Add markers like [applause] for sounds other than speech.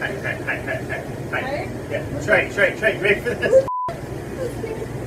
Hey, hey, hey, hey, hey, hey. Hey? Yeah, trade, trade, trade, Ready for this? [laughs]